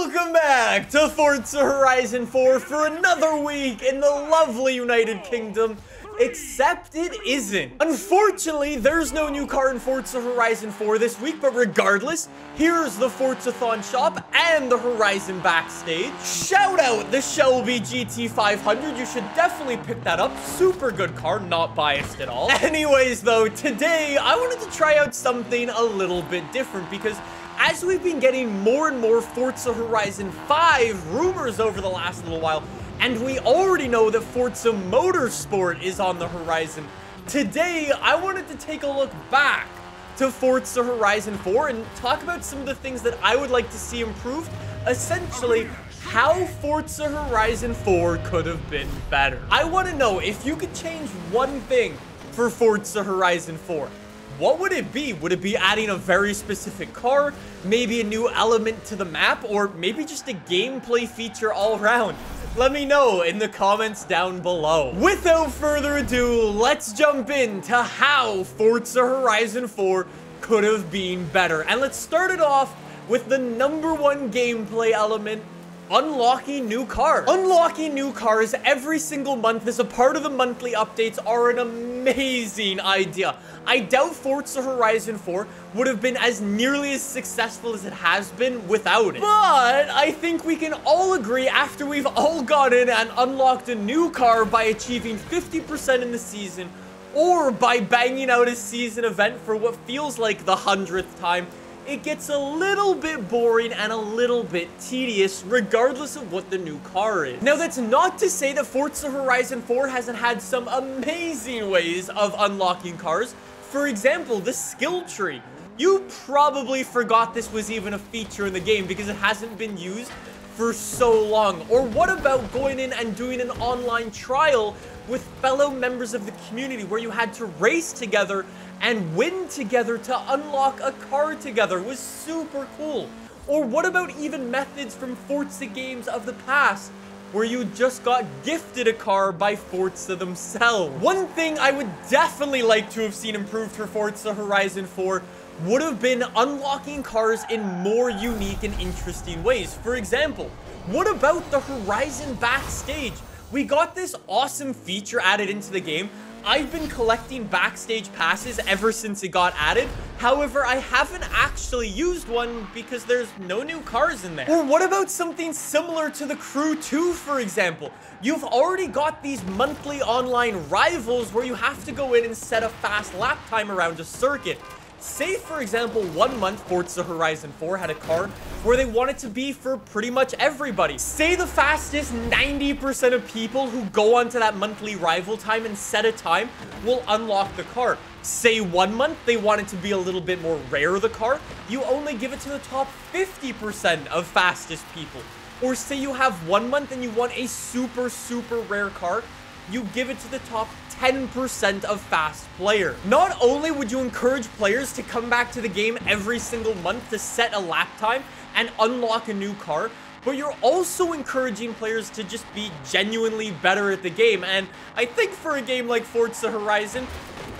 Welcome back to Forza Horizon 4 for another week in the lovely United Kingdom. Except it isn't. Unfortunately, there's no new car in Forza Horizon 4 this week, but regardless, here's the Forzathon shop and the Horizon backstage. Shout out the Shelby GT500. You should definitely pick that up. Super good car, not biased at all. Anyways, though, today I wanted to try out something a little bit different because as we've been getting more and more Forza Horizon 5 rumors over the last little while, and we already know that Forza Motorsport is on the horizon, today I wanted to take a look back to Forza Horizon 4 and talk about some of the things that I would like to see improved, essentially how Forza Horizon 4 could have been better. I want to know if you could change one thing for Forza Horizon 4, what would it be? Would it be adding a very specific car, maybe a new element to the map, or maybe just a gameplay feature all around? Let me know in the comments down below. Without further ado, let's jump into how Forza Horizon 4 could have been better. And let's start it off with the number one gameplay element unlocking new cars. Unlocking new cars every single month as a part of the monthly updates are an amazing idea. I doubt Forza Horizon 4 would have been as nearly as successful as it has been without it. But I think we can all agree after we've all gone in and unlocked a new car by achieving 50% in the season or by banging out a season event for what feels like the hundredth time, it gets a little bit boring and a little bit tedious regardless of what the new car is. Now that's not to say that Forza Horizon 4 hasn't had some amazing ways of unlocking cars. For example, the skill tree. You probably forgot this was even a feature in the game because it hasn't been used for so long. Or what about going in and doing an online trial with fellow members of the community where you had to race together and win together to unlock a car together was super cool. Or what about even methods from Forza games of the past where you just got gifted a car by Forza themselves. One thing I would definitely like to have seen improved for Forza Horizon 4 would have been unlocking cars in more unique and interesting ways. For example, what about the Horizon Backstage? We got this awesome feature added into the game I've been collecting backstage passes ever since it got added. However, I haven't actually used one because there's no new cars in there. Or what about something similar to the Crew 2, for example? You've already got these monthly online rivals where you have to go in and set a fast lap time around a circuit. Say, for example, one month Forza Horizon 4 had a car where they wanted to be for pretty much everybody. Say the fastest 90% of people who go onto that monthly rival time and set a time will unlock the car. Say one month they wanted to be a little bit more rare the car, you only give it to the top 50% of fastest people. Or say you have one month and you want a super, super rare car, you give it to the top 10% of fast player. Not only would you encourage players to come back to the game every single month to set a lap time and unlock a new car, but you're also encouraging players to just be genuinely better at the game. And I think for a game like Forza Horizon,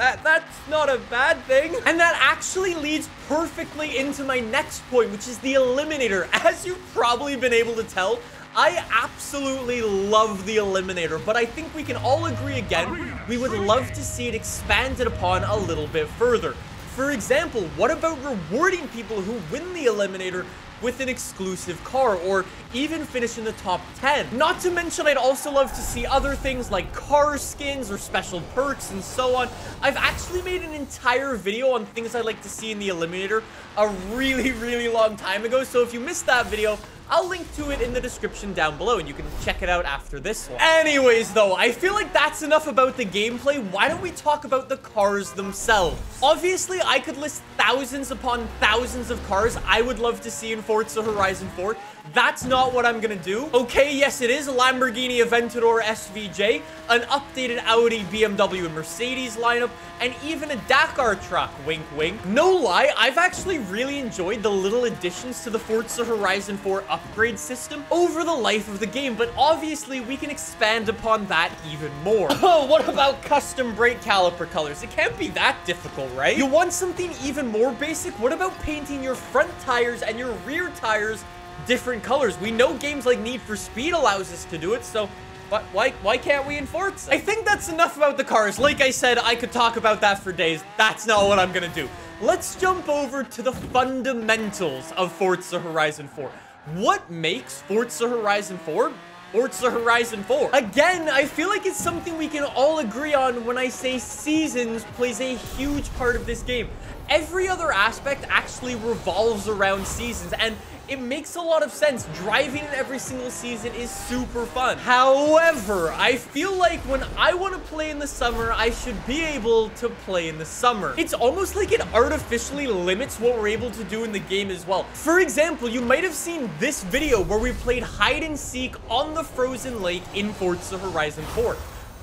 that, that's not a bad thing. And that actually leads perfectly into my next point, which is the Eliminator. As you've probably been able to tell, I absolutely love the Eliminator, but I think we can all agree again, we would love to see it expanded upon a little bit further. For example, what about rewarding people who win the Eliminator with an exclusive car or even finish in the top 10. Not to mention, I'd also love to see other things like car skins or special perks and so on. I've actually made an entire video on things I'd like to see in the Eliminator a really, really long time ago. So if you missed that video, I'll link to it in the description down below, and you can check it out after this one. Anyways, though, I feel like that's enough about the gameplay. Why don't we talk about the cars themselves? Obviously, I could list thousands upon thousands of cars I would love to see in Forza Horizon 4. That's not what I'm gonna do. Okay, yes, it is a Lamborghini Aventador SVJ, an updated Audi, BMW, and Mercedes lineup, and even a Dakar truck, wink wink. No lie, I've actually really enjoyed the little additions to the Forza Horizon 4 upgrade system over the life of the game, but obviously we can expand upon that even more. Oh, what about custom brake caliper colors? It can't be that difficult, right? You want something even more basic? What about painting your front tires and your rear tires different colors. We know games like Need for Speed allows us to do it, so but why, why can't we enforce it? I think that's enough about the cars. Like I said, I could talk about that for days. That's not what I'm gonna do. Let's jump over to the fundamentals of Forza Horizon 4. What makes Forza Horizon 4 Forza Horizon 4. Again, I feel like it's something we can all agree on when I say seasons plays a huge part of this game. Every other aspect actually revolves around seasons, and it makes a lot of sense. Driving in every single season is super fun. However, I feel like when I want to play in the summer, I should be able to play in the summer. It's almost like it artificially limits what we're able to do in the game as well. For example, you might have seen this video where we played hide and seek on the frozen lake in Forza Horizon 4.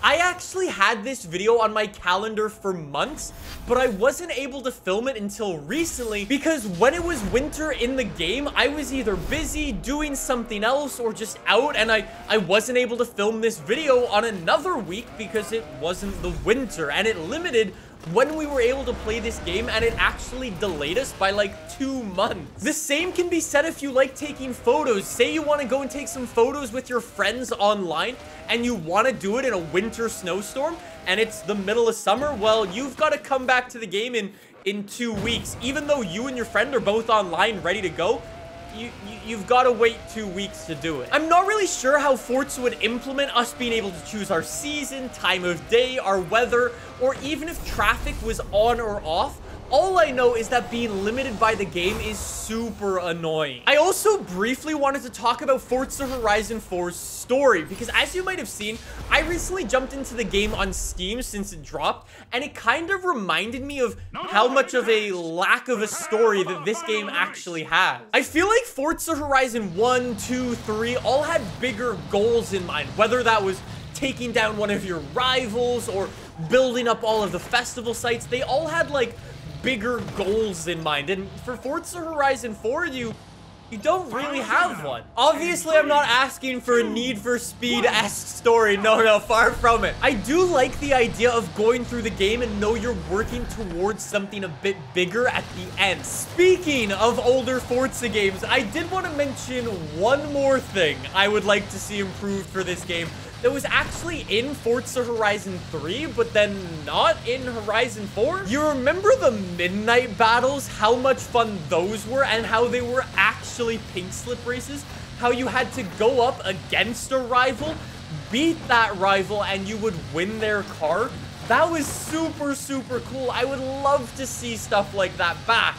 I actually had this video on my calendar for months, but I wasn't able to film it until recently because when it was winter in the game, I was either busy doing something else or just out and I, I wasn't able to film this video on another week because it wasn't the winter and it limited when we were able to play this game and it actually delayed us by like two months. The same can be said if you like taking photos. Say you want to go and take some photos with your friends online and you want to do it in a winter snowstorm and it's the middle of summer, well, you've got to come back to the game in, in two weeks. Even though you and your friend are both online ready to go, you, you, have got to wait two weeks to do it. I'm not really sure how Forza would implement us being able to choose our season, time of day, our weather, or even if traffic was on or off. All I know is that being limited by the game is super annoying. I also briefly wanted to talk about Forza Horizon 4's story because as you might have seen, I recently jumped into the game on Steam since it dropped and it kind of reminded me of how much of a lack of a story that this game actually has. I feel like Forza Horizon 1, 2, 3 all had bigger goals in mind, whether that was taking down one of your rivals or building up all of the festival sites. They all had like bigger goals in mind. And for Forza Horizon 4, you you don't really have one. Obviously, I'm not asking for a Need for Speed-esque story. No, no, far from it. I do like the idea of going through the game and know you're working towards something a bit bigger at the end. Speaking of older Forza games, I did want to mention one more thing I would like to see improved for this game that was actually in Forza Horizon 3, but then not in Horizon 4? You remember the Midnight Battles? How much fun those were and how they were actually pink slip races? How you had to go up against a rival, beat that rival, and you would win their car? That was super, super cool. I would love to see stuff like that back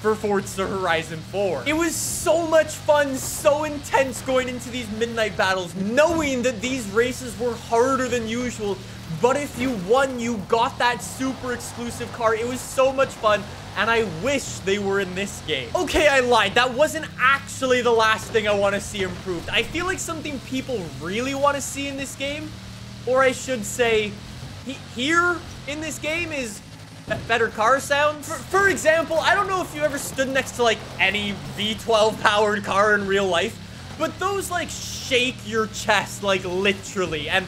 for Forza Horizon 4. It was so much fun, so intense going into these midnight battles, knowing that these races were harder than usual, but if you won, you got that super exclusive car. It was so much fun, and I wish they were in this game. Okay, I lied. That wasn't actually the last thing I want to see improved. I feel like something people really want to see in this game, or I should say, hear in this game is better car sounds. For, for, example, I don't know if you ever stood next to like any V12 powered car in real life, but those like shake your chest like literally and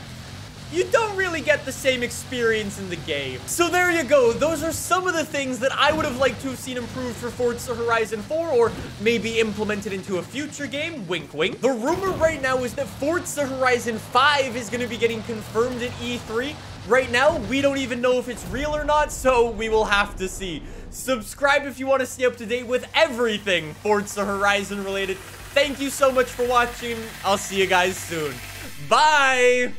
you don't really get the same experience in the game. So there you go. Those are some of the things that I would have liked to have seen improved for Forza Horizon 4 or maybe implemented into a future game. Wink, wink. The rumor right now is that Forza Horizon 5 is going to be getting confirmed at E3. Right now, we don't even know if it's real or not, so we will have to see. Subscribe if you want to stay up to date with everything Forza Horizon related. Thank you so much for watching. I'll see you guys soon. Bye!